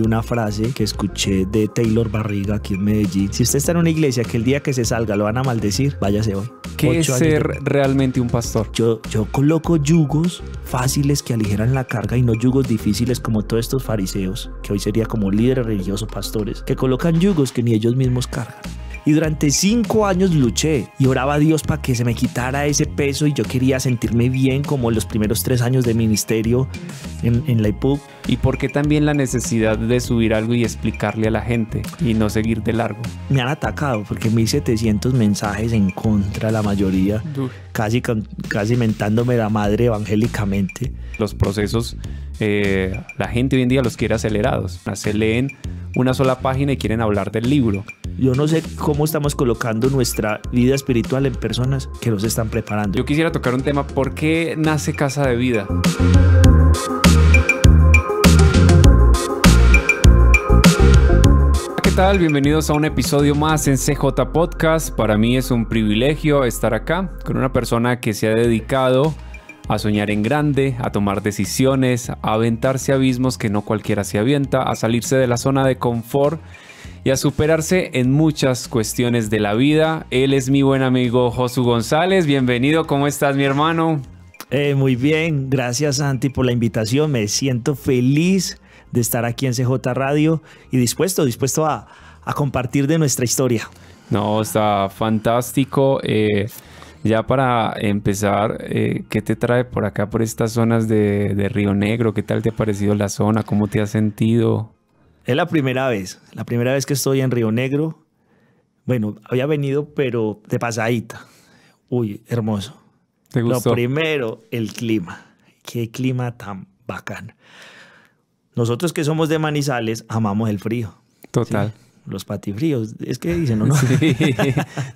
una frase que escuché de Taylor Barriga aquí en Medellín. Si usted está en una iglesia que el día que se salga lo van a maldecir, váyase hoy. ¿Qué es ser realmente un pastor? Yo, yo coloco yugos fáciles que aligeran la carga y no yugos difíciles como todos estos fariseos, que hoy sería como líderes religiosos pastores, que colocan yugos que ni ellos mismos cargan. Y durante cinco años luché y oraba a Dios para que se me quitara ese peso y yo quería sentirme bien como los primeros tres años de ministerio en, en la IPUC. ¿Y por qué también la necesidad de subir algo y explicarle a la gente y no seguir de largo? Me han atacado porque 1700 mensajes en contra, la mayoría, casi, casi mentándome la madre evangélicamente. Los procesos, eh, la gente hoy en día los quiere acelerados. Se leen una sola página y quieren hablar del libro. Yo no sé cómo estamos colocando nuestra vida espiritual en personas que nos están preparando. Yo quisiera tocar un tema, ¿por qué nace Casa de Vida? ¿Qué tal? Bienvenidos a un episodio más en CJ Podcast. Para mí es un privilegio estar acá con una persona que se ha dedicado a soñar en grande, a tomar decisiones, a aventarse abismos que no cualquiera se avienta, a salirse de la zona de confort y a superarse en muchas cuestiones de la vida. Él es mi buen amigo Josu González. Bienvenido, ¿cómo estás mi hermano? Eh, muy bien, gracias Santi por la invitación. Me siento feliz de estar aquí en CJ Radio y dispuesto, dispuesto a, a compartir de nuestra historia. No, está fantástico. Eh, ya para empezar, eh, ¿qué te trae por acá, por estas zonas de, de, Río Negro? ¿Qué tal te ha parecido la zona? ¿Cómo te has sentido? Es la primera vez, la primera vez que estoy en Río Negro. Bueno, había venido, pero de pasadita. Uy, hermoso. ¿Te gustó? Lo primero, el clima. Qué clima tan bacán. Nosotros que somos de Manizales, amamos el frío. Total. ¿sí? Los patifríos. Es que dicen, ¿no? Sí,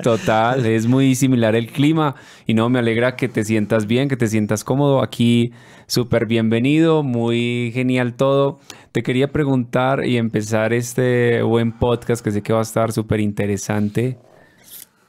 total, es muy similar el clima y no, me alegra que te sientas bien, que te sientas cómodo. Aquí súper bienvenido, muy genial todo. Te quería preguntar y empezar este buen podcast que sé que va a estar súper interesante.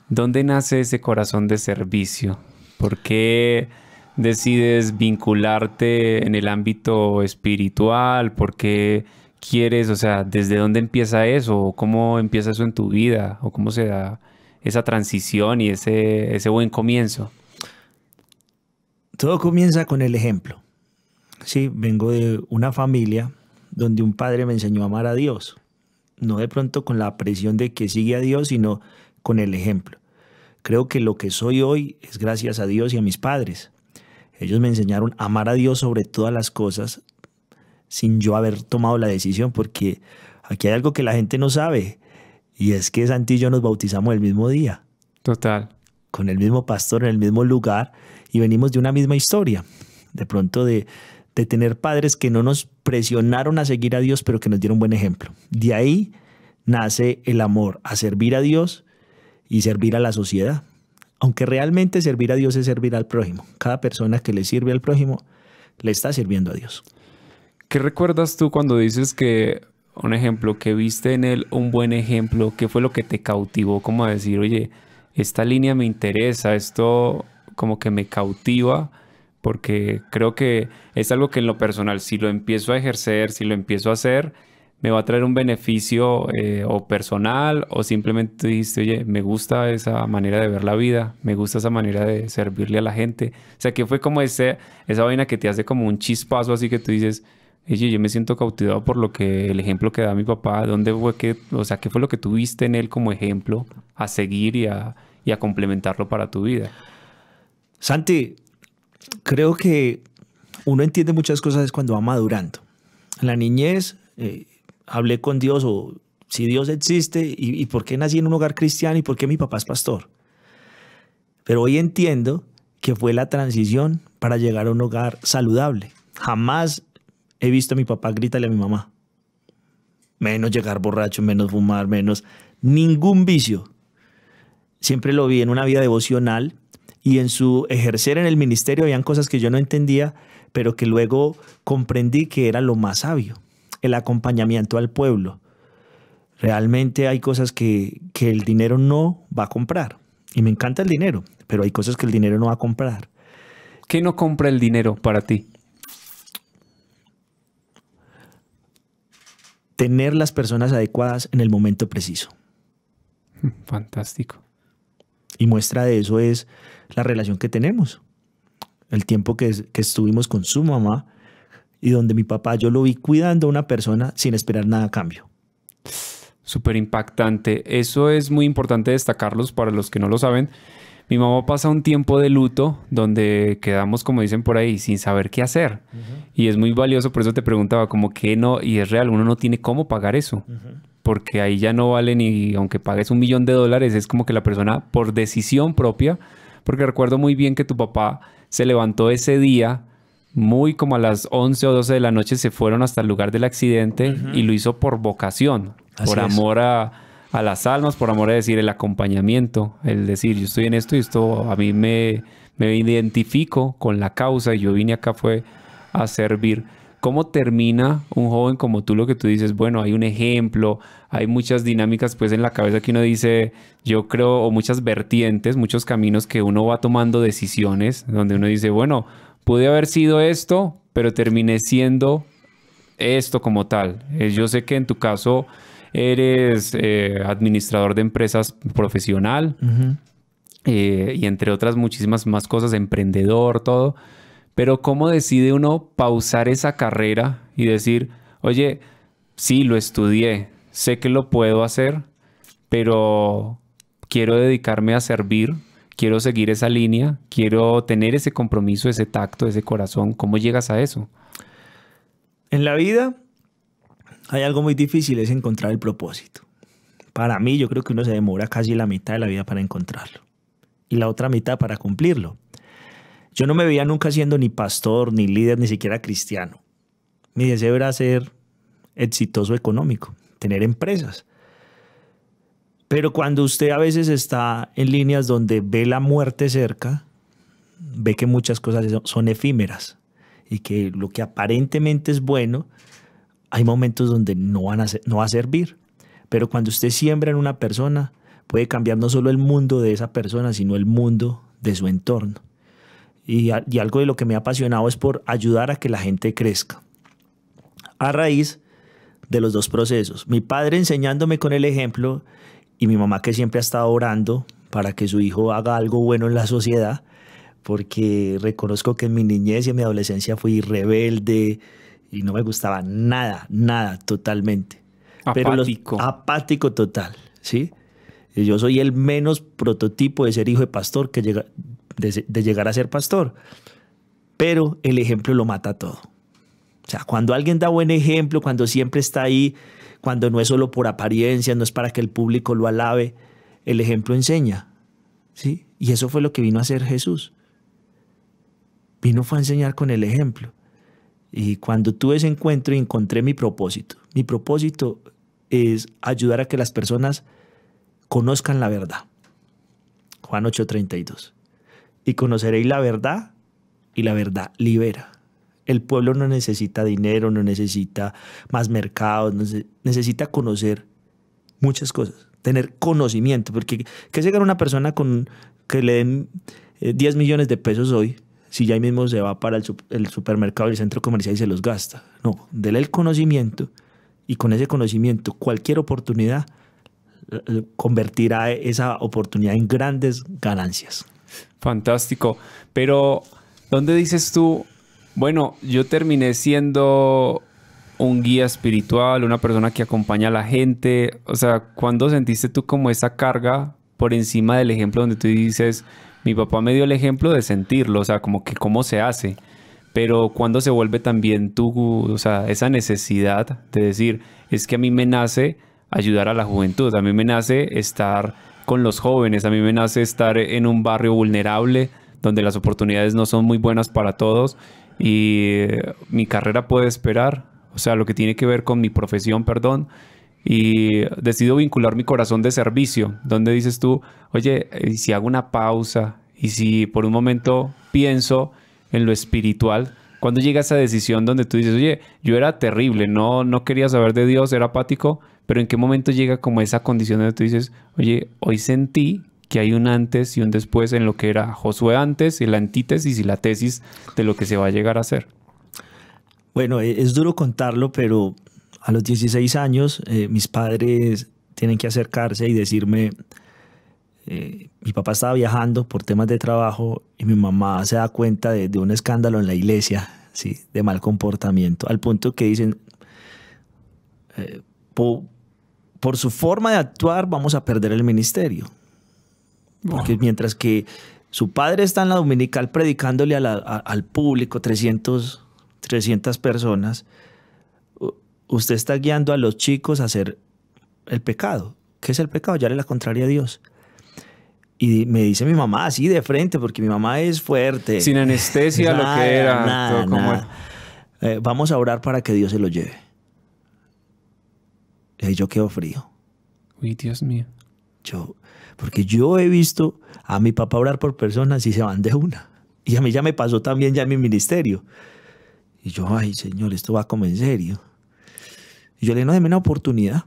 ¿Dónde nace ese corazón de servicio? ¿Por qué decides vincularte en el ámbito espiritual? ¿Por qué quieres, o sea, desde dónde empieza eso, cómo empieza eso en tu vida, o cómo se da esa transición y ese, ese buen comienzo. Todo comienza con el ejemplo. Sí, vengo de una familia donde un padre me enseñó a amar a Dios. No de pronto con la presión de que sigue a Dios, sino con el ejemplo. Creo que lo que soy hoy es gracias a Dios y a mis padres. Ellos me enseñaron a amar a Dios sobre todas las cosas, sin yo haber tomado la decisión, porque aquí hay algo que la gente no sabe, y es que Santi y yo nos bautizamos el mismo día. Total. Con el mismo pastor en el mismo lugar, y venimos de una misma historia. De pronto de, de tener padres que no nos presionaron a seguir a Dios, pero que nos dieron buen ejemplo. De ahí nace el amor a servir a Dios y servir a la sociedad. Aunque realmente servir a Dios es servir al prójimo. Cada persona que le sirve al prójimo le está sirviendo a Dios. ¿Qué recuerdas tú cuando dices que, un ejemplo, que viste en él un buen ejemplo? ¿Qué fue lo que te cautivó? Como a decir, oye, esta línea me interesa, esto como que me cautiva, porque creo que es algo que en lo personal, si lo empiezo a ejercer, si lo empiezo a hacer, me va a traer un beneficio eh, o personal o simplemente dijiste, oye, me gusta esa manera de ver la vida, me gusta esa manera de servirle a la gente. O sea, que fue como ese, esa vaina que te hace como un chispazo así que tú dices, oye, yo me siento cautivado por lo que el ejemplo que da mi papá, ¿dónde fue que, o sea, qué fue lo que tuviste en él como ejemplo a seguir y a, y a complementarlo para tu vida? Santi, creo que uno entiende muchas cosas cuando va madurando. En la niñez... Eh, hablé con Dios o si Dios existe y, y, por qué nací en un hogar cristiano y por qué mi papá es pastor. Pero hoy entiendo que fue la transición para llegar a un hogar saludable. Jamás he visto a mi papá gritarle a mi mamá. Menos llegar borracho, menos fumar, menos ningún vicio. Siempre lo vi en una vida devocional y en su ejercer en el ministerio habían cosas que yo no entendía, pero que luego comprendí que era lo más sabio el acompañamiento al pueblo. Realmente hay cosas que, que, el dinero no va a comprar. Y me encanta el dinero, pero hay cosas que el dinero no va a comprar. ¿Qué no compra el dinero para ti? Tener las personas adecuadas en el momento preciso. Fantástico. Y muestra de eso es la relación que tenemos. El tiempo que, que estuvimos con su mamá y donde mi papá yo lo vi cuidando a una persona sin esperar nada a cambio. Súper impactante. Eso es muy importante destacarlos para los que no lo saben. Mi mamá pasa un tiempo de luto donde quedamos, como dicen por ahí, sin saber qué hacer. Y es muy valioso, por eso te preguntaba, como que no, y es real, uno no tiene cómo pagar eso. Porque ahí ya no vale ni, aunque pagues un millón de dólares, es como que la persona, por decisión propia, porque recuerdo muy bien que tu papá se levantó ese día muy como a las 11 o 12 de la noche se fueron hasta el lugar del accidente y lo hizo por vocación, por amor a, las almas, por amor a decir el acompañamiento, el decir yo estoy en esto y esto a mí me, me identifico con la causa y yo vine acá fue a servir. ¿Cómo termina un joven como tú lo que tú dices? Bueno, hay un ejemplo, hay muchas dinámicas pues en la cabeza que uno dice, yo creo, o muchas vertientes, muchos caminos que uno va tomando decisiones, donde uno dice, bueno, pude haber sido esto, pero terminé siendo esto como tal. Eh, yo sé que en tu caso eres eh, administrador de empresas profesional eh, y entre otras muchísimas más cosas, emprendedor, todo. Pero ¿cómo decide uno pausar esa carrera y decir, oye, sí, lo estudié, sé que lo puedo hacer, pero quiero dedicarme a servir quiero seguir esa línea, quiero tener ese compromiso, ese tacto, ese corazón. ¿Cómo llegas a eso? En la vida hay algo muy difícil, es encontrar el propósito. Para mí yo creo que uno se demora casi la mitad de la vida para encontrarlo y la otra mitad para cumplirlo. Yo no me veía nunca siendo ni pastor, ni líder, ni siquiera cristiano. Mi deseo era ser exitoso económico, tener empresas. Pero cuando usted a veces está en líneas donde ve la muerte cerca, ve que muchas cosas son efímeras y que lo que aparentemente es bueno, hay momentos donde no, van va a servir. Pero cuando usted siembra en una persona, puede cambiar no solo el mundo de esa persona, sino el mundo de su entorno. Y, y algo de lo que me ha apasionado es por ayudar a que la gente crezca. A raíz de los dos procesos. Mi padre enseñándome con el ejemplo y mi mamá que siempre ha estado orando para que su hijo haga algo bueno en la sociedad, porque reconozco que en mi niñez y en mi adolescencia fui rebelde y no me gustaba nada, nada, totalmente. Apático. apático total, ¿sí? Yo soy el menos prototipo de ser hijo de pastor que llega, de, de llegar a ser pastor. Pero el ejemplo lo mata todo. O sea, cuando alguien da buen ejemplo, cuando siempre está ahí cuando no es solo por apariencia, no es para que el público lo alabe, el ejemplo enseña. ¿sí? Y eso fue lo que vino a hacer Jesús. Vino fue a enseñar con el ejemplo. Y cuando tuve ese encuentro encontré mi propósito. Mi propósito es ayudar a que las personas conozcan la verdad. Juan 8:32. Y conoceréis la verdad y la verdad libera. El pueblo no necesita dinero, no necesita más mercados, necesita conocer muchas cosas, tener conocimiento, porque ¿qué se gana una persona con que le den 10 eh, millones de pesos hoy si ya ahí mismo se va para el, supermercado y el centro comercial y se los gasta? No, dele el conocimiento y con ese conocimiento cualquier oportunidad eh, convertirá esa oportunidad en grandes ganancias. Fantástico. Pero, ¿dónde dices tú bueno, yo terminé siendo un guía espiritual, una persona que acompaña a la gente. O sea, ¿cuándo sentiste tú como esa carga por encima del ejemplo donde tú dices, mi papá me dio el ejemplo de sentirlo, o sea, como que cómo se hace? Pero cuando se vuelve también tú, o sea, esa necesidad de decir, es que a mí me nace ayudar a la juventud, a mí me nace estar con los jóvenes, a mí me nace estar en un barrio vulnerable donde las oportunidades no son muy buenas para todos y mi carrera puede esperar, o sea, lo que tiene que ver con mi profesión, perdón, y decido vincular mi corazón de servicio, donde dices tú, oye, ¿y si hago una pausa y si por un momento pienso en lo espiritual, cuando llega esa decisión donde tú dices, oye, yo era terrible, no, no quería saber de Dios, era apático, pero en qué momento llega como esa condición donde tú dices, oye, hoy sentí que hay un antes y un después en lo que era Josué antes y la antítesis y la tesis de lo que se va a llegar a hacer. Bueno, e-, es duro contarlo, pero a los 16 años, eh, mis padres tienen que acercarse y decirme, eh, mi papá estaba viajando por temas de trabajo y mi mamá se da cuenta de, un escándalo en la iglesia, ¿sí? de mal comportamiento, al punto que dicen, eh, por, su forma de actuar vamos a perder el ministerio. Porque mientras que su padre está en la dominical predicándole al público, 300, 300 personas, usted está guiando a los chicos a hacer el pecado. ¿Qué es el pecado? Ya le la contraria a Dios. Y me dice mi mamá así de frente, porque mi mamá es fuerte. Sin anestesia, lo que era. Nada, eh, vamos a orar para que Dios se lo lleve. Y yo quedo frío. Uy, Dios mío. Yo, porque yo he visto a mi papá orar por personas y se van de una. Y a mí ya me pasó también ya en mi ministerio. Y yo, ay, Señor, esto va como en serio. Y yo le no, deme una oportunidad.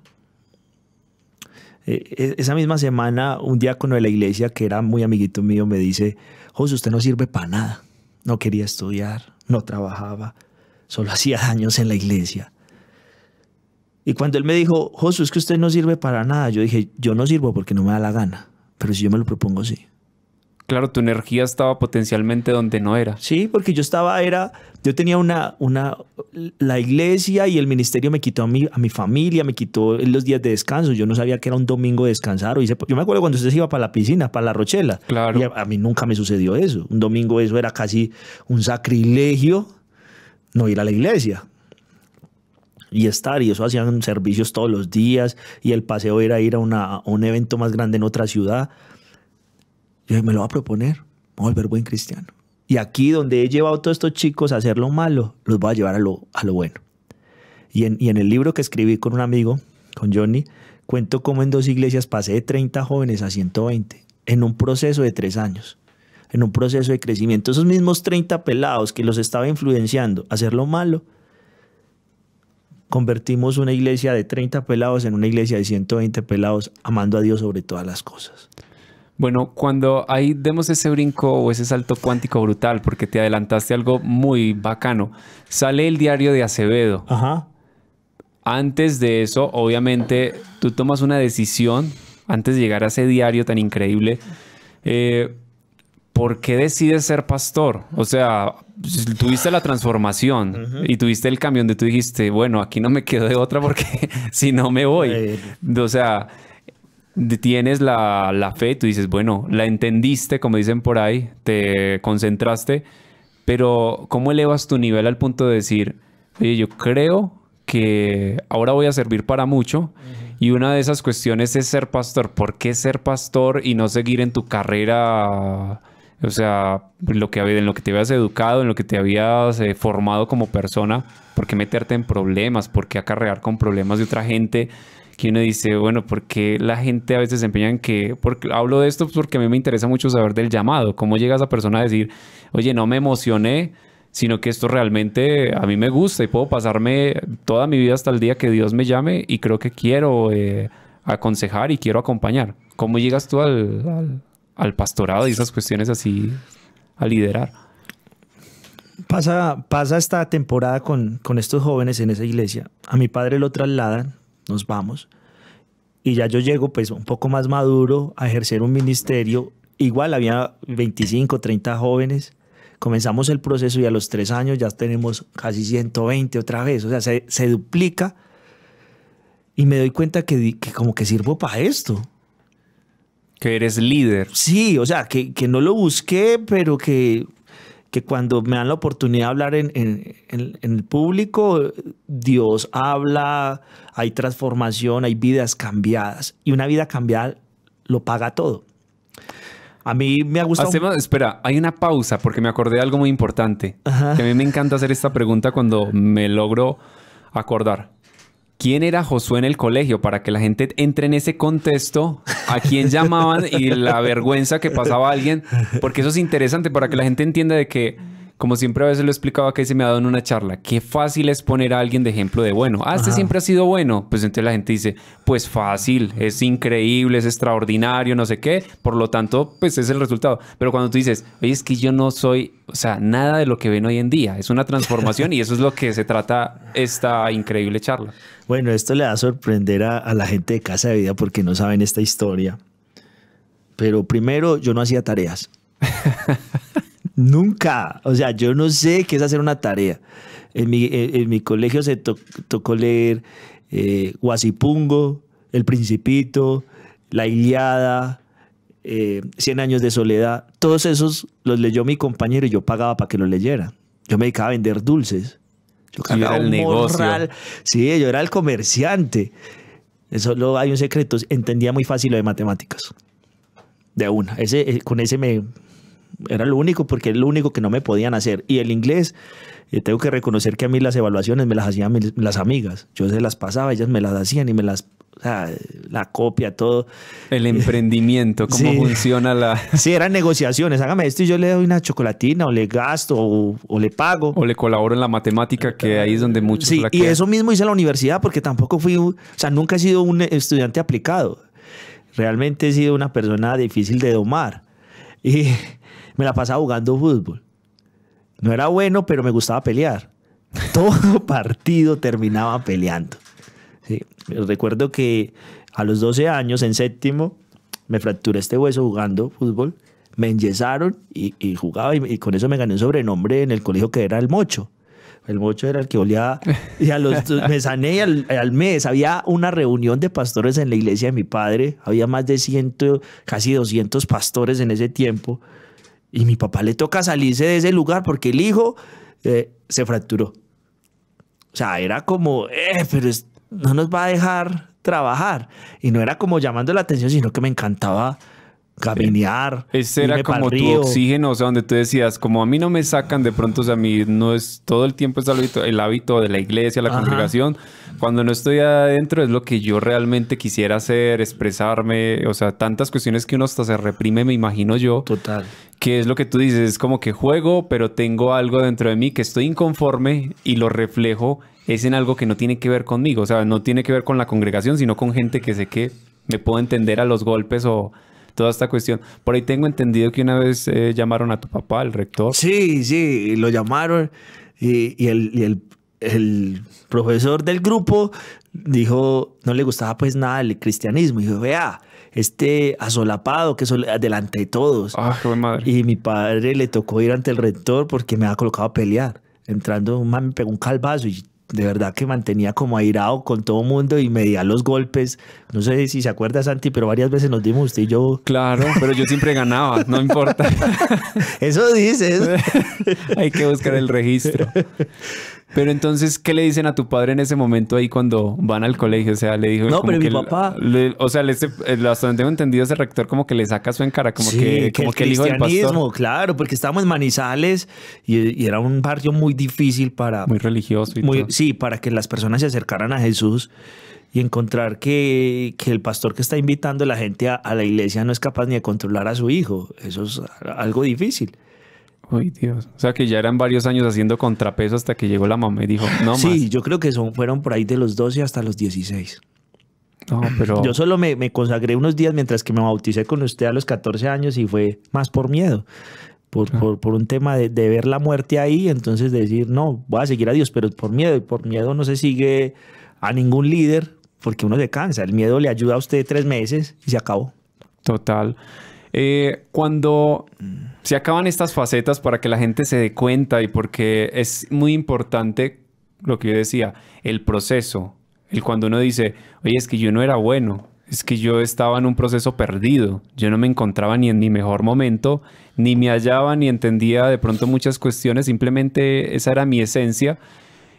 Eh, e, esa misma semana, un diácono de la iglesia, que era muy amiguito mío, me dice, José, usted no sirve para nada. No quería estudiar, no trabajaba, solo hacía daños en la iglesia. Y cuando él me dijo, José, es que usted no sirve para nada, yo dije, yo no sirvo porque no me da la gana, pero si yo me lo propongo, sí. Claro, tu energía estaba potencialmente donde no era. Sí, porque yo estaba, era, yo tenía una, una, la iglesia y el ministerio me quitó a mi, a mi familia, me quitó los días de descanso. Yo no sabía que era un domingo de descansar. yo me acuerdo cuando usted se iba para la piscina, para la Rochela. Claro. Y a, mí nunca me sucedió eso. Un domingo eso era casi un sacrilegio no ir a la iglesia y estar, y eso hacían servicios todos los días, y el paseo era ir a, una, a un evento más grande en otra ciudad. Yo me lo voy a proponer, voy a volver buen cristiano. Y aquí donde he llevado a todos estos chicos a hacer lo malo, los voy a llevar a lo, bueno. Y en, y en el libro que escribí con un amigo, con Johnny, cuento cómo en dos iglesias pasé de 30 jóvenes a 120 en un proceso de tres años, en un proceso de crecimiento. Esos mismos 30 pelados que los estaba influenciando a hacer lo malo, convertimos una iglesia de 30 pelados en una iglesia de 120 pelados, amando a Dios sobre todas las cosas. Bueno, cuando ahí demos ese brinco o ese salto cuántico brutal, porque te adelantaste algo muy bacano, sale el diario de Acevedo. Ajá. Antes de eso, obviamente, tú tomas una decisión, antes de llegar a ese diario tan increíble, eh, ¿por qué decides ser pastor? O sea, tuviste la transformación y tuviste el cambio donde tú dijiste, bueno, aquí no me quedo de otra porque si no me voy. O sea, tienes la, la fe, tú dices, bueno, la entendiste, como dicen por ahí, te concentraste, pero ¿cómo elevas tu nivel al punto de decir, oye, yo creo que ahora voy a servir para mucho? Y una de esas cuestiones es ser pastor. ¿Por qué ser pastor y no seguir en tu carrera? O sea, lo que, en lo que te habías educado, en lo que te habías eh, formado como persona. ¿Por qué meterte en problemas? ¿Por qué acarrear con problemas de otra gente? Que uno dice, bueno, porque la gente a veces se empeña en que, porque hablo de esto porque a mí me interesa mucho saber del llamado, cómo llega esa persona a decir, oye, no me emocioné, sino que esto realmente a mí me gusta y puedo pasarme toda mi vida hasta el día que Dios me llame y creo que quiero eh, aconsejar y quiero acompañar. ¿Cómo llegas tú al, al, pastorado y esas cuestiones así a liderar? Pasa, pasa esta temporada con, con estos jóvenes en esa iglesia. A mi padre lo trasladan nos vamos. Y ya yo llego pues un poco más maduro a ejercer un ministerio. Igual había 25, 30 jóvenes. Comenzamos el proceso y a los tres años ya tenemos casi 120 otra vez. O sea, se, se duplica. Y me doy cuenta que, que como que sirvo para esto. Que eres líder. Sí, o sea, que, que no lo busqué, pero que que cuando me dan la oportunidad de hablar en, el público, Dios habla, hay transformación, hay vidas cambiadas. Y una vida cambiada lo paga todo. A mí me ha gustado. espera, hay una pausa porque me acordé de algo muy importante. Que a mí me encanta hacer esta pregunta cuando me logro acordar quién era Josué en el colegio para que la gente entre en ese contexto, a quién llamaban y la vergüenza que pasaba a alguien, porque eso es interesante para que la gente entienda de que como siempre a veces lo he explicado acá y se me ha dado en una charla, qué fácil es poner a alguien de ejemplo de bueno. Ah, este siempre ha sido bueno. Pues entonces la gente dice, pues fácil, es increíble, es extraordinario, no sé qué. Por lo tanto, pues es el resultado. Pero cuando tú dices, oye, es que yo no soy, o sea, nada de lo que ven hoy en día. Es una transformación y eso es lo que se trata esta increíble charla. Bueno, esto le va a sorprender a, a la gente de Casa de Vida porque no saben esta historia. Pero primero, yo no hacía tareas. Nunca. O sea, yo no sé qué es hacer una tarea. En mi, en, en mi colegio se to- tocó leer eh, Guasipungo, El Principito, La Iliada, eh, Cien Años de Soledad. Todos esos los leyó mi compañero y yo pagaba para que los leyera. Yo me dedicaba a vender dulces. Yo Sí, era cargaba el negocio. morral. Sí, yo era el comerciante. Solo hay un secreto. Entendía muy fácil lo de matemáticas. De una. Ese, eh, con ese me, era lo único porque es lo único que no me podían hacer. Y el inglés, eh, tengo que reconocer que a mí las evaluaciones me las hacían mis- las amigas. Yo se las pasaba, ellas me las hacían y me las, o sea, la copia, todo. El emprendimiento, cómo Sí. funciona la... Sí, eran negociaciones. Hágame esto y yo le doy una chocolatina o le gasto o, o le pago. O le colaboro en la matemática, que ahí es donde muchos Sí, y eso mismo hice en la universidad porque tampoco fui, o sea, nunca he sido un estudiante aplicado. Realmente he sido una persona difícil de domar. Y me la pasaba jugando fútbol. No era bueno, pero me gustaba pelear. Todo partido terminaba peleando. Sí, Recuerdo que a los 12 años, en séptimo, me fracturé este hueso jugando fútbol. Me enyesaron y, y jugaba y, y con eso me gané un sobrenombre en el colegio que era el mocho. El mocho era el que olía y a los me sané y al, al mes había una reunión de pastores en la iglesia de mi padre. Había más de ciento, casi 200 pastores en ese tiempo. Y mi papá le toca salirse de ese lugar porque el hijo eh, se fracturó. O sea, era como, eh, pero no nos va a dejar trabajar. Y no era como llamando la atención, sino que me encantaba caminar. Ese era como tu oxígeno, o sea, donde tú decías, como a mí no me sacan de pronto, o sea, a mí no es todo el tiempo es el hábito, el hábito de la iglesia, la Ajá. congregación. Cuando no estoy adentro es lo que yo realmente quisiera hacer, expresarme, o sea, tantas cuestiones que uno hasta se reprime, me imagino yo. Total. Que es lo que tú dices, es como que juego, pero tengo algo dentro de mí que estoy inconforme y lo reflejo es en algo que no tiene que ver conmigo, o sea, no tiene que ver con la congregación, sino con gente que sé que me puedo entender a los golpes o toda esta cuestión. Por ahí tengo entendido que una vez eh, llamaron a tu papá, el rector. Sí, sí, lo llamaron y, y el, y el- el profesor del grupo dijo, no le gustaba pues nada el cristianismo. Y dijo, vea, este asolapado que es delante de todos. Ah, qué madre. Y mi padre le tocó ir ante el rector porque me había colocado a pelear. Entrando, un man me pegó un calvazo y de verdad que mantenía como airado con todo mundo y me di a los golpes. No sé si se acuerda, Santi, pero varias veces nos dimos usted y yo. Claro, pero yo siempre ganaba, no importa. Eso dices. Hay que buscar el registro. Pero entonces, ¿qué le dicen a tu padre en ese momento ahí cuando van al colegio? O sea, le dijo... No, como pero mi que le- papá- le- o sea, le, eh, hasta donde tengo entendido, ese rector como que le saca su en cara, como Sí, que, como el que el hijo del cristianismo, pastor. claro, porque estábamos en Manizales y, y era un barrio muy difícil para, Muy religioso y muy- todo. sí, para que las personas se acercaran a Jesús y encontrar que, que el pastor que está invitando a la gente a, a la iglesia no es capaz ni de controlar a su hijo. Eso es algo difícil. Uy, Dios. O sea, que ya eran varios años haciendo contrapeso hasta que llegó la mamá y dijo, no sí, más. yo creo que son, fueron por ahí de los 12 hasta los 16. No, pero... Yo solo me, me consagré unos días mientras que me bauticé con usted a los 14 años y fue más por miedo, por, por, por un tema de, de ver la muerte ahí, entonces decir, no, voy a seguir a Dios, pero por miedo, y por miedo no se sigue a ningún líder porque uno se cansa. El miedo le ayuda a usted tres meses y se acabó. Total. Eh, cuando se acaban estas facetas para que la gente se dé cuenta y porque es muy importante lo que yo decía, el proceso. El cuando uno dice, oye, es que yo no era bueno, es que yo estaba en un proceso perdido, yo no me encontraba ni en mi mejor momento, ni me hallaba, ni entendía de pronto muchas cuestiones, simplemente esa era mi esencia.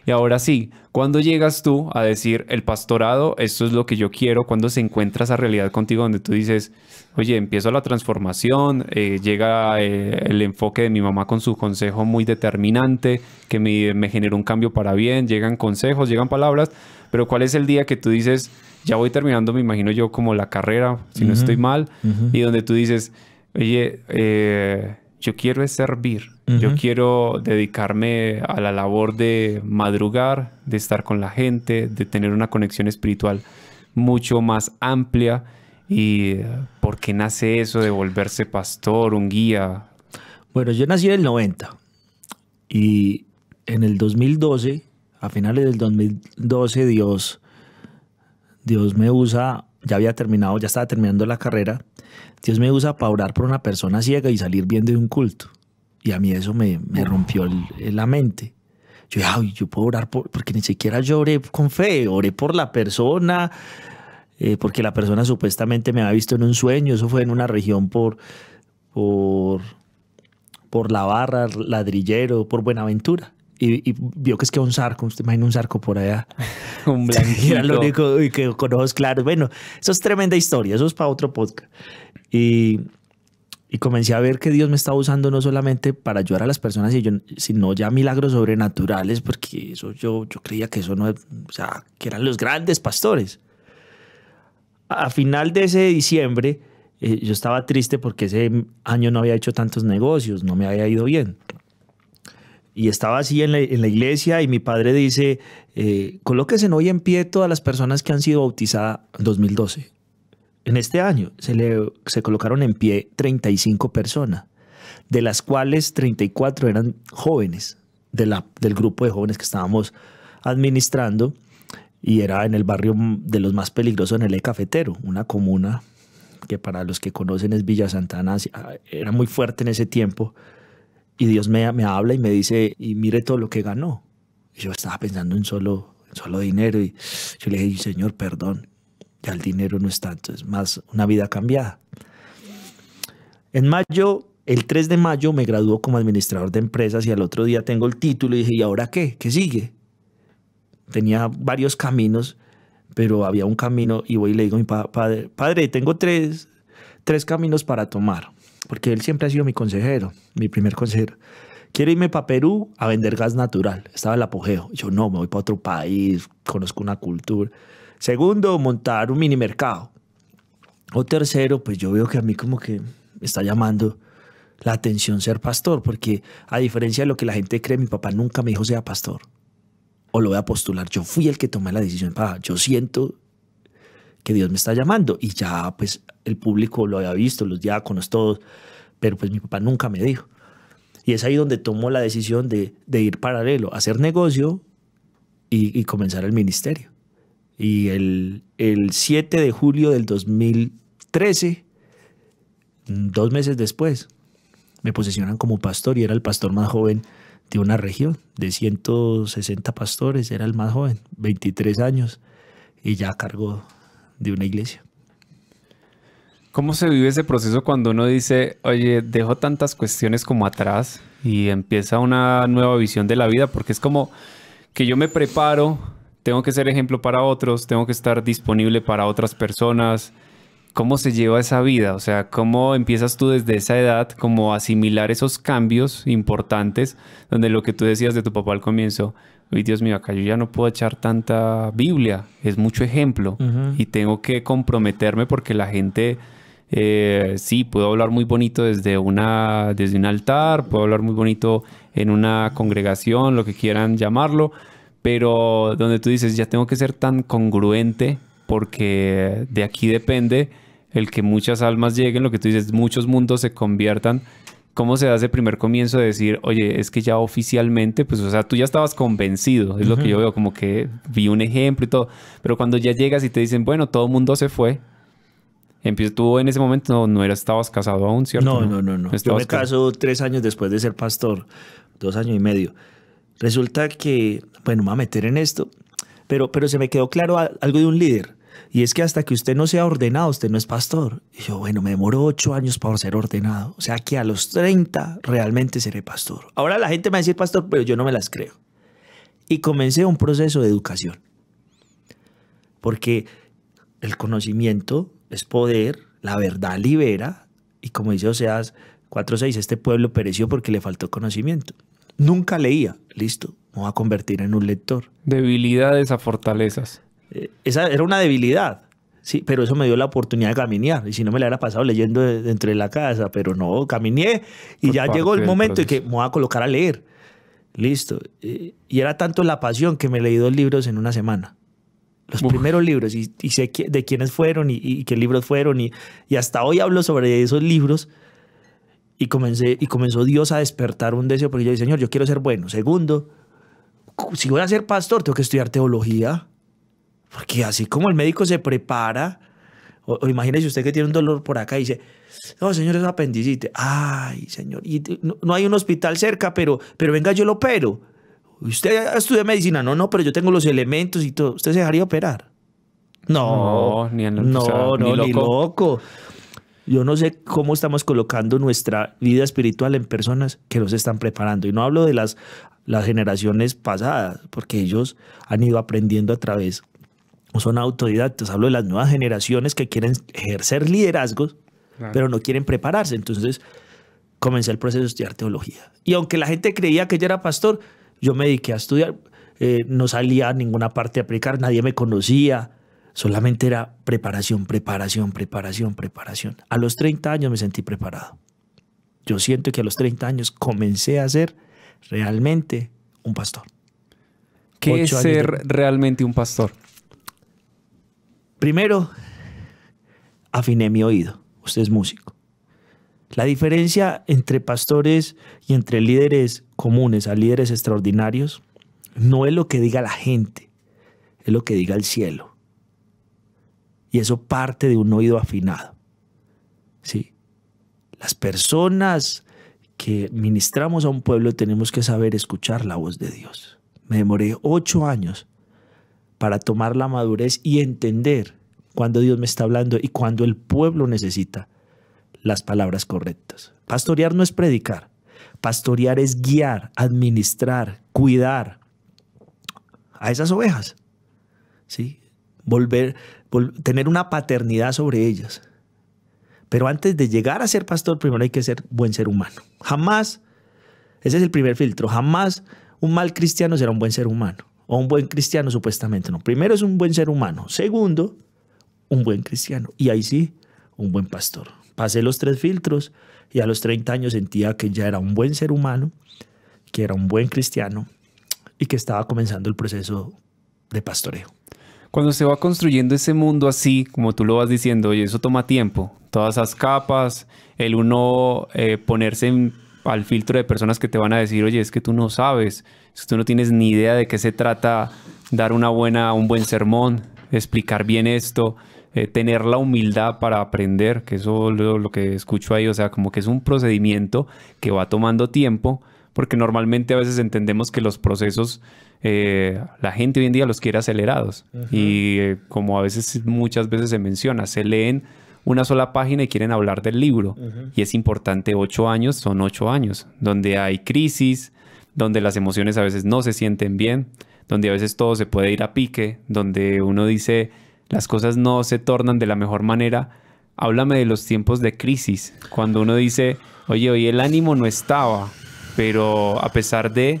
Y ahora sí, cuando llegas tú a decir el pastorado, esto es lo que yo quiero, cuando se encuentra esa realidad contigo donde tú dices, oye, empiezo la transformación, eh, llega eh, el enfoque de mi mamá con su consejo muy determinante, que me, me generó un cambio para bien, llegan consejos, llegan palabras, pero ¿cuál es el día que tú dices, ya voy terminando, me imagino yo, como la carrera, si no estoy mal, y donde tú dices, oye, eh, yo quiero es servir. Yo quiero dedicarme a la labor de madrugar, de estar con la gente, de tener una conexión espiritual mucho más amplia. ¿Y eh, por qué nace eso de volverse pastor, un guía? Bueno, yo nací en el 90 y en el 2012, a finales del 2012, Dios, Dios me usa, ya había terminado, ya estaba terminando la carrera, Dios me usa para orar por una persona ciega y salir bien de un culto. Y a mí eso me, rompió la mente. Yo Ay, yo puedo orar por, porque ni siquiera yo oré con fe, oré por la persona, eh, porque la persona supuestamente me había visto en un sueño, eso fue en una región por, por, por La Barra, Ladrillero, por Buenaventura. Y, vio que es que un zarco, usted imagina un zarco por allá. un blanquito. Era lo único y que con ojos claros. Bueno, eso es tremenda historia, eso es para otro podcast. Y, y comencé a ver que Dios me estaba usando no solamente para ayudar a las personas, sino ya milagros sobrenaturales, porque eso yo, yo creía que eso no, o sea, que eran los grandes pastores. A final de ese diciembre, eh, yo estaba triste porque ese año no había hecho tantos negocios, no me había ido bien. Y estaba así en la, iglesia y mi padre dice, eh, colóquese hoy en pie todas las personas que han sido bautizadas en 2012. En este año se, le, se colocaron en pie 35 personas, de las cuales 34 eran jóvenes del grupo de jóvenes que estábamos administrando y era en el barrio de los más peligrosos en el E Cafetero, una comuna que para los que conocen es Villa Santana, era muy fuerte en ese tiempo. Y Dios me, me habla y me dice, y mire todo lo que ganó. Y yo estaba pensando en solo, en solo dinero y yo le dije, Señor, perdón, ya el dinero no es tanto, es más una vida cambiada. En mayo, el 3 de mayo me graduó como administrador de empresas y al otro día tengo el título y dije, ¿y ahora qué? ¿Qué sigue? Tenía varios caminos, pero había un camino y voy y le digo a mi padre, padre, tengo tres, tres caminos para tomar, porque él siempre ha sido mi consejero, mi primer consejero. Quiero irme para Perú a vender gas natural. Estaba el apogeo. Yo no, me voy para otro país, conozco una cultura. Segundo, montar un mini mercado. O tercero, pues yo veo que a mí como que me está llamando la atención ser pastor, porque a diferencia de lo que la gente cree, mi papá nunca me dijo sea pastor o lo voy a postular. Yo fui el que tomé la decisión. para yo siento que Dios me está llamando y ya pues el público lo había visto, los diáconos, todos, pero pues mi papá nunca me dijo. Y es ahí donde tomó la decisión de, ir paralelo, hacer negocio y comenzar el ministerio. Y el, el 7 de julio del 2013, dos meses después, me posicionan como pastor y era el pastor más joven de una región de 160 pastores, era el más joven, 23 años, y ya cargo de una iglesia. ¿Cómo se vive ese proceso cuando uno dice, oye, dejo tantas cuestiones como atrás y empieza una nueva visión de la vida? Porque es como que yo me preparo tengo que ser ejemplo para otros, tengo que estar disponible para otras personas. ¿Cómo se lleva esa vida? O sea, ¿cómo empiezas tú desde esa edad como a asimilar esos cambios importantes donde lo que tú decías de tu papá al comienzo, uy Dios mío, acá yo ya no puedo echar tanta Biblia, es mucho ejemplo y tengo que comprometerme porque la gente, eh, sí, puedo hablar muy bonito desde, una, desde un altar, puedo hablar muy bonito en una congregación, lo que quieran llamarlo, pero donde tú dices, ya tengo que ser tan congruente porque de aquí depende el que muchas almas lleguen, lo que tú dices, muchos mundos se conviertan. ¿Cómo se da ese primer comienzo de decir, oye, es que ya oficialmente, pues, o sea, tú ya estabas convencido, es lo que yo veo, como que vi un ejemplo y todo, pero cuando ya llegas y te dicen, bueno, todo el mundo se fue, tú en ese momento no, no eras, estabas casado aún, ¿cierto? No, no, no, no. Yo me caso tres años después de ser pastor, dos años y medio. Resulta que, bueno, me voy a meter en esto, pero, pero se me quedó claro algo de un líder. Y es que hasta que usted no sea ordenado, usted no es pastor. Y yo, bueno, me demoró ocho años para ser ordenado. O sea que a los 30 realmente seré pastor. Ahora la gente me va a decir pastor, pero yo no me las creo. Y comencé un proceso de educación. Porque el conocimiento es poder, la verdad libera. Y como dice Oseas 4.6, este pueblo pereció porque le faltó conocimiento. Nunca leía. Listo, me voy a convertir en un lector. Debilidades a fortalezas. Eh, esa era una debilidad. Sí, pero eso me dio la oportunidad de caminar. Y si no me la hubiera pasado leyendo dentro de la casa, pero no, caminé y ya llegó el momento en que me voy a colocar a leer. Listo. Eh, y era tanto la pasión que me leí dos libros en una semana. Los primeros libros. Y, sé de quiénes fueron y, qué libros fueron. Y, y, hasta hoy hablo sobre esos libros. Y, comencé, y comenzó Dios a despertar un deseo porque yo dije, Señor, yo quiero ser bueno. Segundo, si voy a ser pastor, tengo que estudiar teología. Porque así como el médico se prepara, o, imagínese usted que tiene un dolor por acá y dice, no, señor, es apendicite. Ay, señor, y no, hay un hospital cerca, pero, pero venga, yo lo opero. Usted estudia medicina, no, no, pero yo tengo los elementos y todo. ¿Usted se dejaría operar? No, ni no, no, ni loco. Yo no sé cómo estamos colocando nuestra vida espiritual en personas que nos están preparando. Y no hablo de las, las generaciones pasadas, porque ellos han ido aprendiendo a través son autodidactas, hablo de las nuevas generaciones que quieren ejercer liderazgos, pero no quieren prepararse. Entonces comencé el proceso de estudiar teología. Y aunque la gente creía que yo era pastor, yo me dediqué a estudiar. Eh, no salía a ninguna parte a predicar, nadie me conocía. Solamente era preparación, preparación, preparación, preparación. A los 30 años me sentí preparado. Yo siento que a los 30 años comencé a ser realmente un pastor. ¿Qué es ser realmente un pastor? Primero, afiné mi oído. Usted es músico. La diferencia entre pastores y entre líderes comunes a líderes extraordinarios no es lo que diga la gente, es lo que diga el cielo. Y eso parte de un oído afinado. ¿Sí? Las personas que ministramos a un pueblo tenemos que saber escuchar la voz de Dios. Me demoré ocho años para tomar la madurez y entender cuando Dios me está hablando y cuando el pueblo necesita las palabras correctas. Pastorear no es predicar, pastorear es guiar, administrar, cuidar a esas ovejas. ¿sí? Tener una paternidad sobre ellas. Pero antes de llegar a ser pastor, primero hay que ser buen ser humano. Jamás, ese es el primer filtro, jamás un mal cristiano será un buen ser humano o un buen cristiano supuestamente. No, primero es un buen ser humano. Segundo, un buen cristiano. Y ahí sí, un buen pastor. Pasé los tres filtros y a los 30 años sentía que ya era un buen ser humano, que era un buen cristiano y que estaba comenzando el proceso de pastoreo. Cuando se va construyendo ese mundo así, como tú lo vas diciendo, y eso toma tiempo, todas esas capas, el uno eh, ponerse al filtro de personas que te van a decir, oye, es que tú no sabes, es que tú no tienes ni idea de qué se trata dar una buena, un buen sermón, explicar bien esto, eh, tener la humildad para aprender, que eso es lo, que escucho ahí, o sea, como que es un procedimiento que va tomando tiempo, porque normalmente a veces entendemos que los procesos, eh, la gente hoy en día los quiere acelerados, y eh, como a veces, muchas veces se menciona, se leen una sola página y quieren hablar del libro. Y es importante, ocho años son ocho años, donde hay crisis, donde las emociones a veces no se sienten bien, donde a veces todo se puede ir a pique, donde uno dice las cosas no se tornan de la mejor manera. Háblame de los tiempos de crisis, cuando uno dice, oye, hoy el ánimo no estaba, pero a pesar de...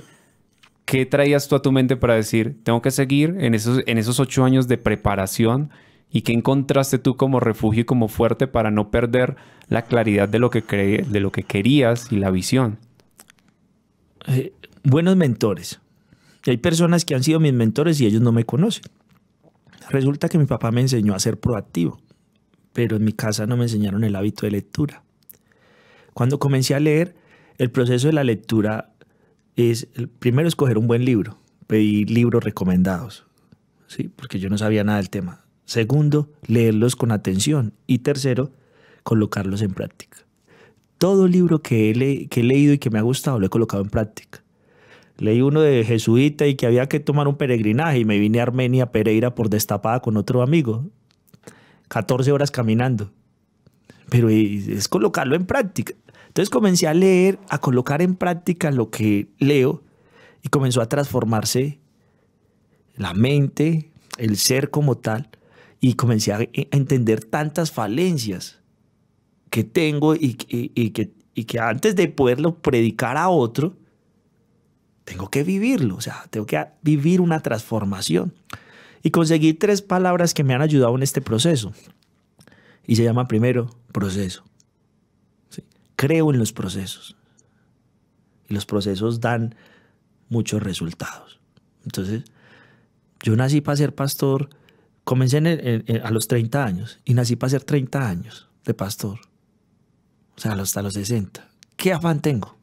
¿Qué traías tú a tu mente para decir, tengo que seguir en esos, en esos ocho años de preparación ¿Y qué encontraste tú como refugio y como fuerte para no perder la claridad de lo que, de lo que querías y la visión? Eh, buenos mentores. Hay personas que han sido mis mentores y ellos no me conocen. Resulta que mi papá me enseñó a ser proactivo, pero en mi casa no me enseñaron el hábito de lectura. Cuando comencé a leer, el proceso de la lectura es primero escoger un buen libro, pedir libros recomendados, ¿sí? porque yo no sabía nada del tema. Segundo, leerlos con atención. Y tercero, colocarlos en práctica. Todo libro que he, que he leído y que me ha gustado lo he colocado en práctica. Leí uno de jesuita y que había que tomar un peregrinaje y me vine a Armenia, Pereira, por destapada con otro amigo. 14 horas caminando. Pero es colocarlo en práctica. Entonces comencé a leer, a colocar en práctica lo que leo y comenzó a transformarse la mente, el ser como tal, y comencé a, entender tantas falencias que tengo y, que, que antes de poderlo predicar a otro, tengo que vivirlo, o sea, tengo que vivir una transformación. Y conseguí tres palabras que me han ayudado en este proceso. Y se llama primero proceso. Creo en los procesos. Y los procesos dan muchos resultados. Entonces, yo nací para ser pastor, comencé a los 30 años y nací para ser 30 años de pastor. O sea, hasta los 60. ¿Qué afán tengo?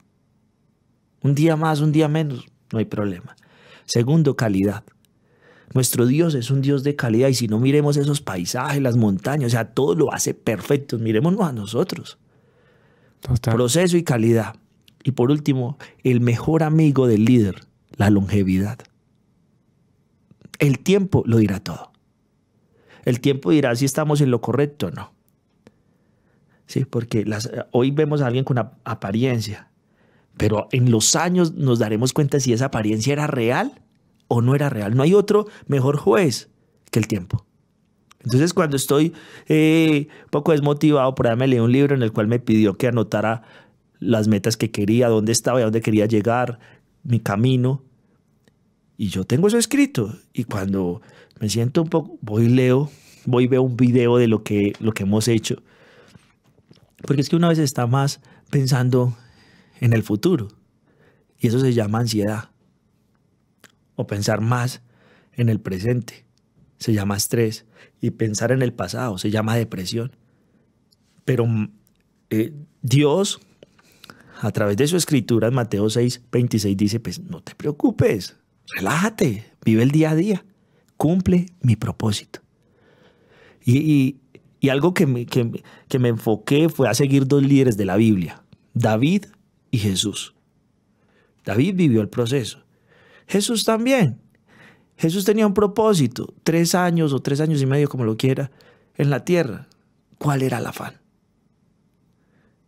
Un día más, un día menos, no hay problema. Segundo, calidad. Nuestro Dios es un Dios de calidad y si no miremos esos paisajes, las montañas, o sea, todo lo hace perfecto. Miremoslo a nosotros. Proceso y calidad. Y por último, el mejor amigo del líder, la longevidad. El tiempo lo dirá todo. El tiempo dirá si estamos en lo correcto o no. Sí, porque hoy vemos a alguien con apariencia, pero en los años nos daremos cuenta si esa apariencia era real o no era real. No hay otro mejor juez que el tiempo. Entonces, cuando estoy eh, un poco desmotivado, por ahí me leí un libro en el cual me pidió que anotara las metas que quería, dónde estaba y a dónde quería llegar, mi camino. Y yo tengo eso escrito. Y cuando me siento un poco, voy leo, voy veo un video de lo que, lo que hemos hecho. Porque es que una vez está más pensando en el futuro. Y eso se llama ansiedad. O pensar más en el presente. Se llama estrés. Y pensar en el pasado se llama depresión. Pero eh, Dios a través de su escritura en Mateo 6, 26 dice, pues no te preocupes, relájate, vive el día a día, cumple mi propósito. Y, algo que me, que me enfoqué fue a seguir dos líderes de la Biblia, David y Jesús. David vivió el proceso. Jesús también. Jesús tenía un propósito, tres años o tres años y medio, como lo quiera, en la tierra. ¿Cuál era el afán?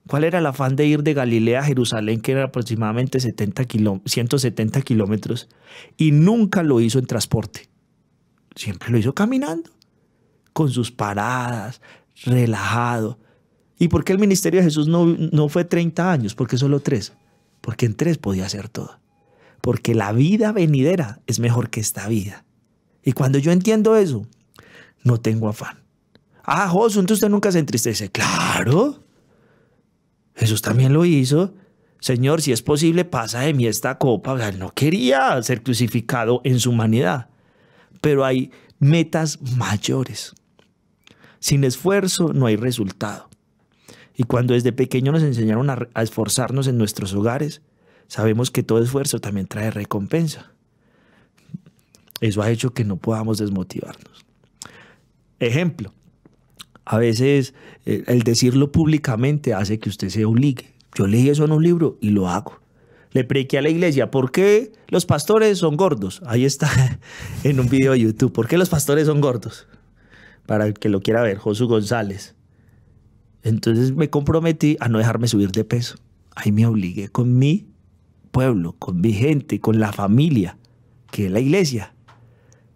¿Cuál era el afán de ir de Galilea a Jerusalén, que era aproximadamente 70 170 kilómetros, y nunca lo hizo en transporte? Siempre lo hizo caminando, con sus paradas, relajado. ¿Y por qué el ministerio de Jesús no, no fue 30 años? ¿Por qué solo tres? Porque en tres podía hacer todo. Porque la vida venidera es mejor que esta vida. Y cuando yo entiendo eso, no tengo afán. Ah, Josu, entonces usted nunca se entristece. Claro. Jesús también lo hizo. Señor, si es posible, pasa de mí esta copa. él no quería ser crucificado en su humanidad. Pero hay metas mayores. Sin esfuerzo no hay resultado. Y cuando desde pequeño nos enseñaron a esforzarnos en nuestros hogares, sabemos que todo esfuerzo también trae recompensa. Eso ha hecho que no podamos desmotivarnos. Ejemplo, a veces eh, el decirlo públicamente hace que usted se obligue. Yo leí eso en un libro y lo hago. Le prequé a la iglesia, ¿por qué los pastores son gordos? Ahí está en un video de YouTube. ¿Por qué los pastores son gordos? Para el que lo quiera ver, Josu González. Entonces me comprometí a no dejarme subir de peso. Ahí me obligué con mi pueblo, con mi gente, con la familia, que es la iglesia.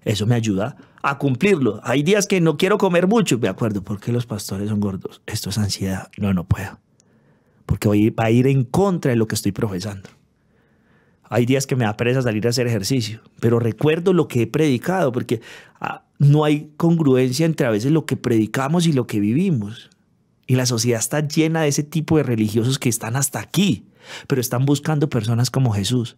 Eso me ayuda a cumplirlo. Hay días que no quiero comer mucho. Me acuerdo, ¿por qué los pastores son gordos? Esto es ansiedad. No, no puedo. Porque voy a ir en contra de lo que estoy profesando. Hay días que me da pereza salir a hacer ejercicio, pero recuerdo lo que he predicado, porque ah, no hay congruencia entre a veces lo que predicamos y lo que vivimos. Y la sociedad está llena de ese tipo de religiosos que están hasta aquí, pero están buscando personas como Jesús,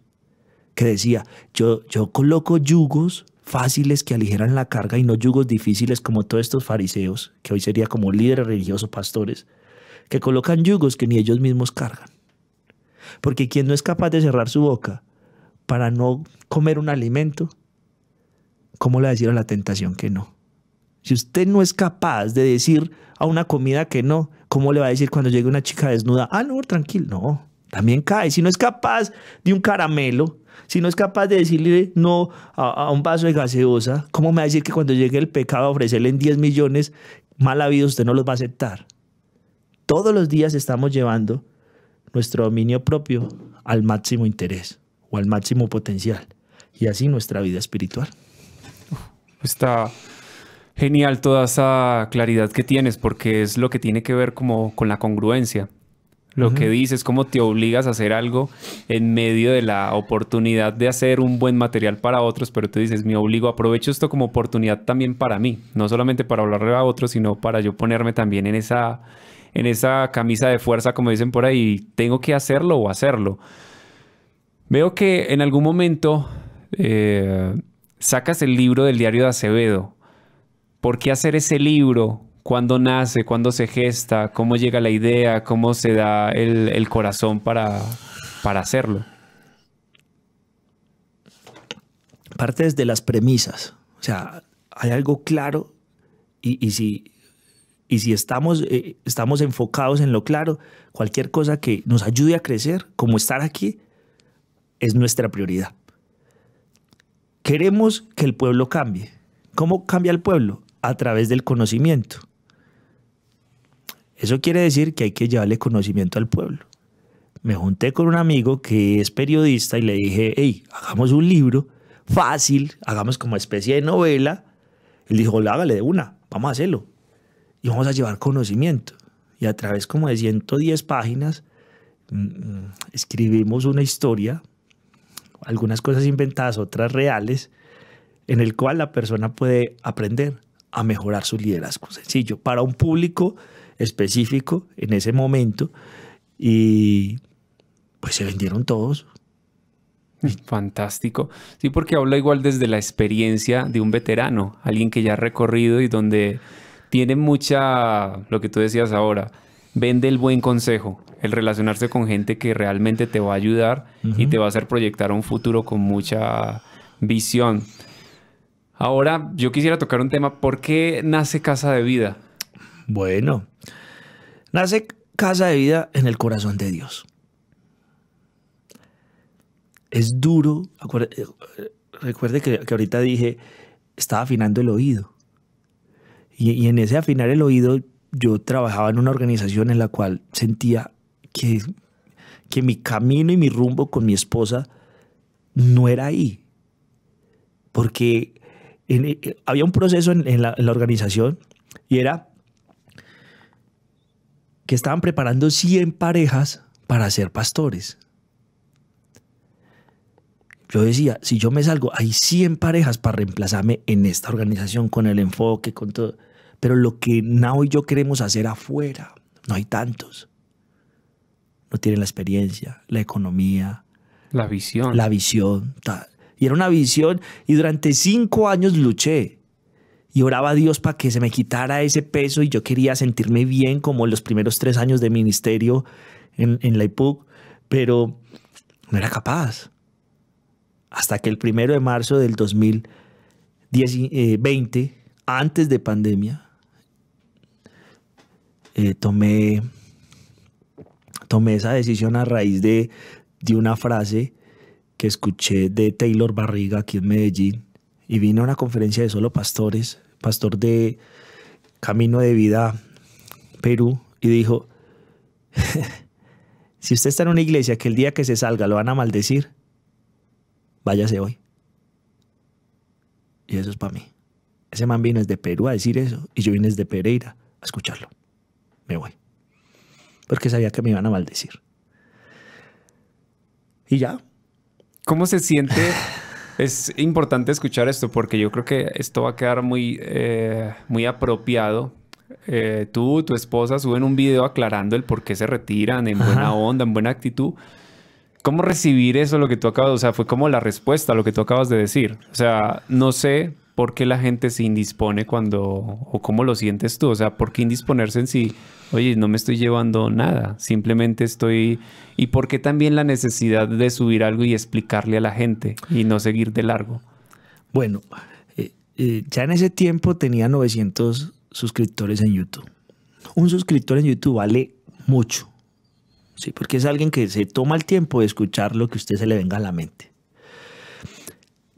que decía, yo, yo coloco yugos fáciles que aligeran la carga y no yugos difíciles como todos estos fariseos, que hoy sería como líderes religiosos, pastores, que colocan yugos que ni ellos mismos cargan. Porque quien no es capaz de cerrar su boca para no comer un alimento, ¿cómo le decir a la tentación que no? Si usted no es capaz de decir a una comida que no, ¿cómo le va a decir cuando llegue una chica desnuda? Ah, no, tranquilo, no, también cae. Si no es capaz de un caramelo, si no es capaz de decirle no a, un vaso de gaseosa, ¿cómo me va a decir que cuando llegue el pecado a ofrecerle en 10 millones, mal habido, usted no los va a aceptar? Todos los días estamos llevando nuestro dominio propio al máximo interés o al máximo potencial y así nuestra vida espiritual. Está genial toda esa claridad que tienes porque es lo que tiene que ver como con la congruencia. Lo que dices, cómo te obligas a hacer algo en medio de la oportunidad de hacer un buen material para otros, pero tú dices, me obligo, aprovecho esto como oportunidad también para mí, no solamente para hablarle a otros, sino para yo ponerme también en esa, en esa camisa de fuerza, como dicen por ahí, tengo que hacerlo o hacerlo. Veo que en algún momento eh, sacas el libro del diario de Acevedo. ¿Por qué hacer ese libro? ¿Cuándo nace? ¿Cuándo se gesta? ¿Cómo llega la idea? ¿Cómo se da el, corazón para, para hacerlo? Parte desde las premisas. O sea, hay algo claro y, si, y si estamos, eh, estamos enfocados en lo claro, cualquier cosa que nos ayude a crecer, como estar aquí, es nuestra prioridad. Queremos que el pueblo cambie. ¿Cómo cambia el pueblo? A través del conocimiento. Eso quiere decir que hay que llevarle conocimiento al pueblo. Me junté con un amigo que es periodista y le dije, hey, hagamos un libro fácil, hagamos como especie de novela. Él dijo, hágale de una, vamos a hacerlo. Y vamos a llevar conocimiento. Y a través como de 110 páginas mm, mm, escribimos una historia, algunas cosas inventadas, otras reales, en el cual la persona puede aprender a mejorar su liderazgo. Sencillo, para un público específico en ese momento y pues se vendieron todos. Fantástico. Sí, porque habla igual desde la experiencia de un veterano, alguien que ya ha recorrido y donde tiene mucha, lo que tú decías ahora, vende el buen consejo, el relacionarse con gente que realmente te va a ayudar y te va a hacer proyectar un futuro con mucha visión. Ahora, yo quisiera tocar un tema, ¿por qué nace Casa de Vida? Bueno, nace casa de vida en el corazón de Dios. Es duro, eh, recuerde que, ahorita dije, estaba afinando el oído. Y, en ese afinar el oído yo trabajaba en una organización en la cual sentía que, que mi camino y mi rumbo con mi esposa no era ahí. Porque eh, había un proceso en la organización y era que estaban preparando 100 parejas para ser pastores. Yo decía, si yo me salgo, hay 100 parejas para reemplazarme en esta organización con el enfoque, con todo. Pero lo que Nao y yo queremos hacer afuera, no hay tantos. No tienen la experiencia, la economía. La visión. La visión. Y era una visión y durante cinco años luché y oraba a Dios para que se me quitara ese peso y yo quería sentirme bien como los primeros tres años de ministerio en, en la IPUC, pero no era capaz. Hasta que el primero de marzo del 2020, eh, antes de pandemia, eh, tomé, tomé esa decisión a raíz de, de una frase que escuché de Taylor Barriga aquí en Medellín y vino a una conferencia de solo pastores, pastor de Camino de Vida Perú, y dijo, si usted está en una iglesia que el día que se salga lo van a maldecir, váyase hoy. Y eso es para mí. Ese man vino desde Perú a decir eso y yo vine desde Pereira a escucharlo. Me voy. Porque sabía que me iban a maldecir. Y ya. ¿Cómo se siente es importante escuchar esto porque yo creo que esto va a quedar muy, eh, muy apropiado. Eh, tú, tu esposa suben un video aclarando el por qué se retiran en buena onda, en buena actitud. ¿Cómo recibir eso, lo que tú acabas, o sea, fue como la respuesta a lo que tú acabas de decir? O sea, no sé por qué la gente se indispone cuando, o cómo lo sientes tú, o sea, por qué indisponerse en sí, oye, no me estoy llevando nada, simplemente estoy, y por qué también la necesidad de subir algo y explicarle a la gente y no seguir de largo. Bueno, eh, eh, ya en ese tiempo tenía 900 suscriptores en YouTube. Un suscriptor en YouTube vale mucho, sí, porque es alguien que se toma el tiempo de escuchar lo que a usted se le venga a la mente.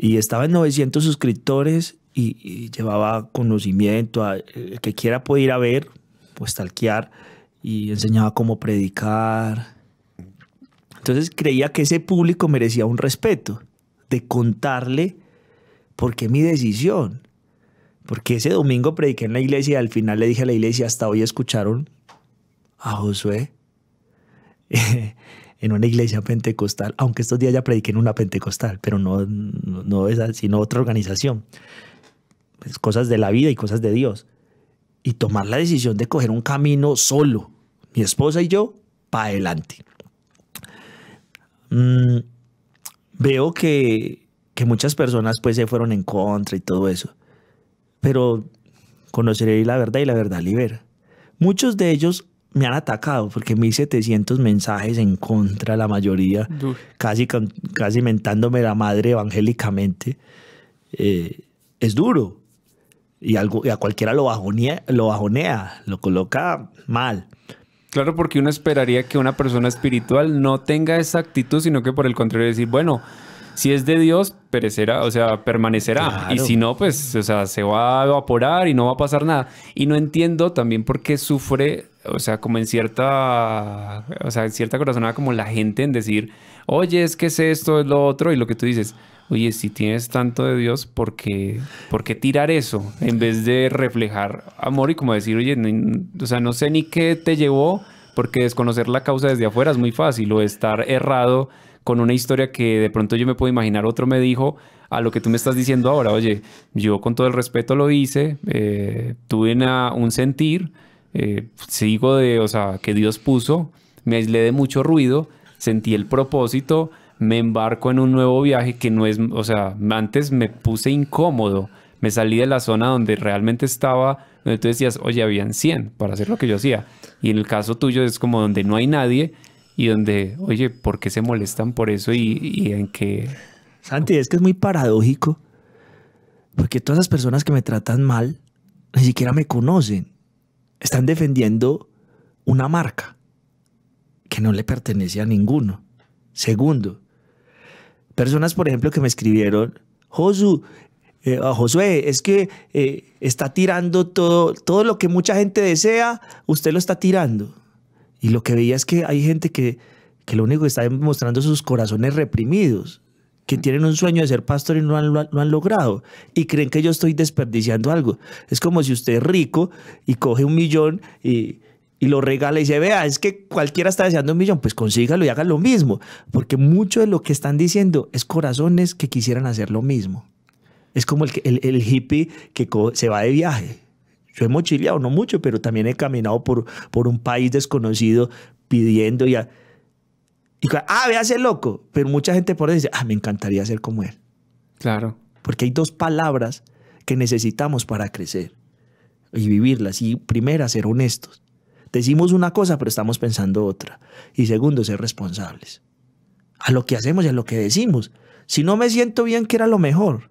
Y estaba en 900 suscriptores y, llevaba conocimiento. el que quiera puede ir a ver, pues talquear y enseñaba cómo predicar. Entonces creía que ese público merecía un respeto de contarle por qué mi decisión. Porque ese domingo prediqué en la iglesia y al final le dije a la iglesia, hasta hoy escucharon a Josué. en una iglesia pentecostal, aunque estos días ya prediqué en una pentecostal, pero no, no, es es sino otra organización. Pues cosas de la vida y cosas de Dios. Y tomar la decisión de coger un camino solo, mi esposa y yo, para adelante. Mm, veo que, que muchas personas pues se fueron en contra y todo eso. Pero conoceré la verdad y la verdad libera. Muchos de ellos me han atacado porque 1700 mensajes en contra, la mayoría, casi, casi mentándome la madre evangélicamente. Eh, es duro. Y, algo, y a cualquiera lo bajonea, lo bajonea, lo coloca mal. Claro, porque uno esperaría que una persona espiritual no tenga esa actitud, sino que por el contrario decir, bueno, si es de Dios, perecerá, o sea, permanecerá. Y si no, pues, o sea, se va a evaporar y no va a pasar nada. Y no entiendo también por qué sufre, o sea, como en cierta, o sea, en cierta corazonada como la gente en decir, oye, es que es esto, es lo otro, y lo que tú dices, oye, si tienes tanto de Dios, ¿por qué, ¿por qué tirar eso? En vez de reflejar amor y como decir, oye, o sea, no sé ni qué te llevó, porque desconocer la causa desde afuera es muy fácil, o estar errado con una historia que de pronto yo me puedo imaginar, otro me dijo a lo que tú me estás diciendo ahora, oye, yo con todo el respeto lo hice, eh, tuve un sentir, eh, sigo de, o sea, que Dios puso, me aislé de mucho ruido, sentí el propósito, me embarco en un nuevo viaje que no es, o sea, antes me puse incómodo, me salí de la zona donde realmente estaba, donde tú decías, oye, habían 100 para hacer lo que yo hacía. Y en el caso tuyo es como donde no hay nadie y donde, oye, ¿por qué se molestan por eso y, en qué? Santi, es que es muy paradójico, porque todas las personas que me tratan mal ni siquiera me conocen, están defendiendo una marca que no le pertenece a ninguno. Segundo, personas, por ejemplo, que me escribieron, Josu, eh, Josué, es que eh, está tirando todo, todo lo que mucha gente desea, usted lo está tirando. Y lo que veía es que hay gente que, que lo único que está demostrando sus corazones reprimidos, que tienen un sueño de ser pastor y no han, lo han logrado. Y creen que yo estoy desperdiciando algo. Es como si usted es rico y coge un millón y, y lo regala y dice, vea, es que cualquiera está deseando un millón, pues consígalo y haga lo mismo. Porque mucho de lo que están diciendo es corazones que quisieran hacer lo mismo. Es como el, el, el hippie que se va de viaje yo he mochileado, no mucho, pero también he caminado por, por un país desconocido pidiendo y, a, y ah, véase loco. Pero mucha gente por ahí dice, ah, me encantaría ser como él. Claro. Porque hay dos palabras que necesitamos para crecer y vivirlas. Y primera, ser honestos. Decimos una cosa, pero estamos pensando otra. Y segundo, ser responsables. A lo que hacemos y a lo que decimos. Si no me siento bien, ¿qué era lo mejor?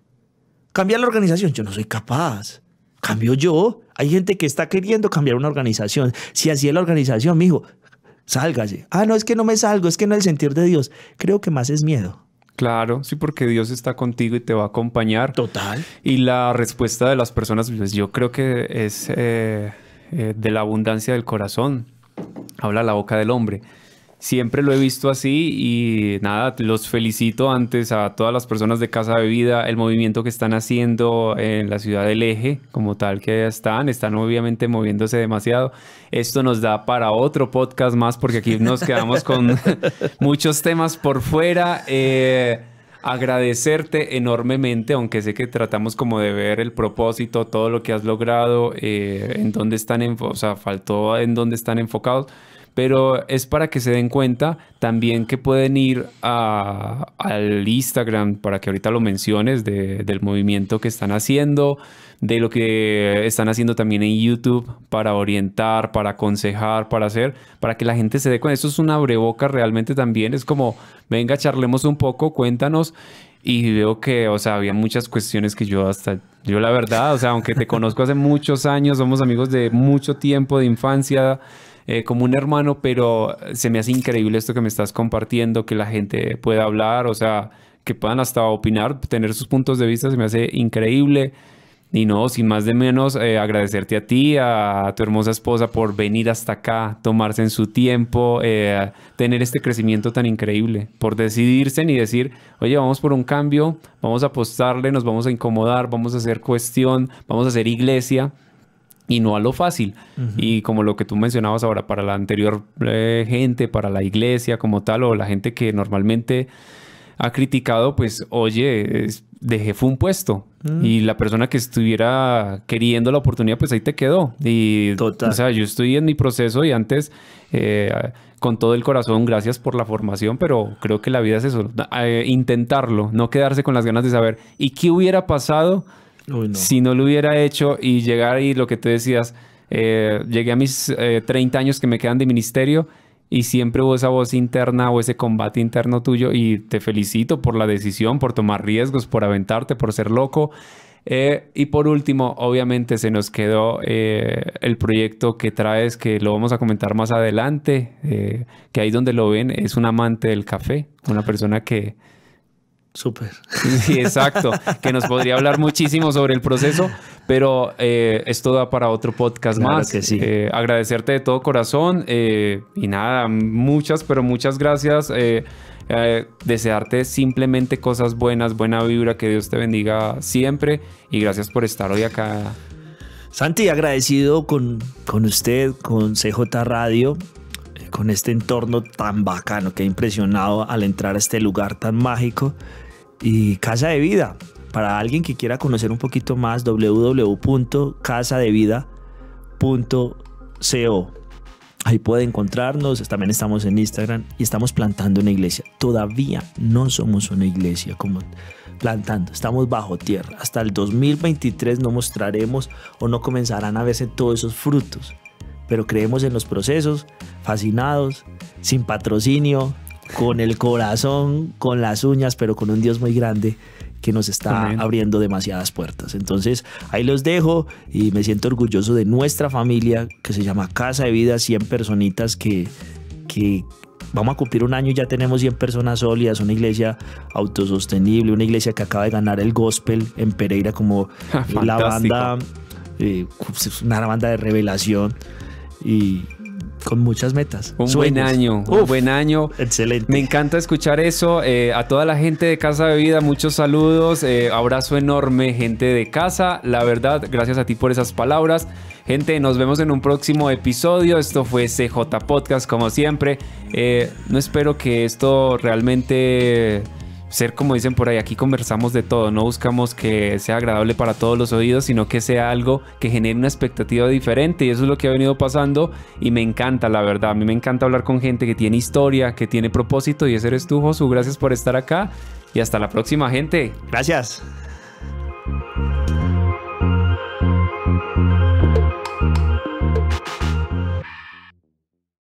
Cambiar la organización. Yo no soy capaz. Cambio yo. Hay gente que está queriendo cambiar una organización. Si así es la organización, mijo, sálgase. Ah, no, es que no me salgo, es que no es el sentir de Dios. Creo que más es miedo. Claro, sí, porque Dios está contigo y te va a acompañar. Total. Y la respuesta de las personas, pues yo creo que es eh, eh, de la abundancia del corazón. Habla la boca del hombre siempre lo he visto así y nada, los felicito antes a todas las personas de Casa de Vida, el movimiento que están haciendo en la ciudad del eje, como tal que están, están obviamente moviéndose demasiado. Esto nos da para otro podcast más porque aquí nos quedamos con muchos temas por fuera. Eh, agradecerte enormemente, aunque sé que tratamos como de ver el propósito, todo lo que has logrado, eh, en dónde están, o sea, faltó en dónde están enfocados pero es para que se den cuenta también que pueden ir al Instagram para que ahorita lo menciones del movimiento que están haciendo, de lo que están haciendo también en YouTube para orientar, para aconsejar, para hacer, para que la gente se dé cuenta. Eso es una abreboca realmente también. Es como, venga, charlemos un poco, cuéntanos. Y veo que, o sea, había muchas cuestiones que yo hasta, yo la verdad, o sea, aunque te conozco hace muchos años, somos amigos de mucho tiempo, de infancia, eh, como un hermano, pero se me hace increíble esto que me estás compartiendo, que la gente pueda hablar, o sea, que puedan hasta opinar, tener sus puntos de vista, se me hace increíble. Y no, sin más de menos, eh, agradecerte a ti, a, tu hermosa esposa por venir hasta acá, tomarse en su tiempo, eh, tener este crecimiento tan increíble, por decidirse y decir, oye, vamos por un cambio, vamos a apostarle, nos vamos a incomodar, vamos a hacer cuestión, vamos a hacer iglesia y no a lo fácil. Y como lo que tú mencionabas ahora, para la anterior eh, gente, para la iglesia como tal, o la gente que normalmente ha criticado, pues, oye, dejé fue un puesto. Mm. Y la persona que estuviera queriendo la oportunidad, pues ahí te quedó. Y, Total. O sea, yo estoy en mi proceso y antes, eh, con todo el corazón, gracias por la formación, pero creo que la vida es eso, eh, intentarlo, no quedarse con las ganas de saber, ¿y qué hubiera pasado? Si no lo hubiera hecho y llegar y lo que tú decías, eh, llegué a mis 30 eh, años que me quedan de ministerio y siempre hubo esa voz interna o ese combate interno tuyo y te felicito por la decisión, por tomar riesgos, por aventarte, por ser loco. Eh, y por último, obviamente se nos quedó el proyecto que traes, que lo vamos a comentar más adelante, que ahí donde lo ven es un amante del café, una persona que, Súper. Sí, exacto. que nos podría hablar muchísimo sobre el proceso, pero eh, esto da para otro podcast más. Que sí. Eh, agradecerte de todo corazón eh, y nada, muchas, pero muchas gracias. desearte simplemente cosas buenas, buena vibra, que Dios te bendiga siempre y gracias por estar hoy acá. Santi, agradecido con, con usted, con CJ Radio, con este entorno tan bacano que ha impresionado al entrar a este lugar tan mágico y Casa de Vida. Para alguien que quiera conocer un poquito más, www.casadevida.co. Ahí puede encontrarnos, también estamos en Instagram y estamos plantando una iglesia. Todavía no somos una iglesia como plantando, estamos bajo tierra. Hasta el 2023 no mostraremos o no comenzarán a verse todos esos frutos, pero creemos en los procesos, fascinados, sin patrocinio, con el corazón, con las uñas, pero con un Dios muy grande que nos está abriendo demasiadas puertas. Entonces, ahí los dejo y me siento orgulloso de nuestra familia que se llama Casa de Vida, 100 personitas que, que vamos a cumplir un año y ya tenemos 100 personas sólidas, una iglesia autosostenible, una iglesia que acaba de ganar el gospel en Pereira como la banda, eh, una banda de revelación y con muchas metas. Un buen año, un buen año. Excelente. Me encanta escuchar eso. Eh, a toda la gente de Casa de Vida, muchos saludos. Eh, abrazo enorme, gente de casa. La verdad, gracias a ti por esas palabras. Gente, nos vemos en un próximo episodio. Esto fue CJ Podcast, como siempre. Eh, no espero que esto realmente ser como dicen por ahí, aquí conversamos de todo, no buscamos que sea agradable para todos los oídos, sino que sea algo que genere una expectativa diferente y eso es lo que ha venido pasando y me encanta, la verdad, a mí me encanta hablar con gente que tiene historia, que tiene propósito y ese eres tú, Josu, gracias por estar acá y hasta la próxima gente. Gracias.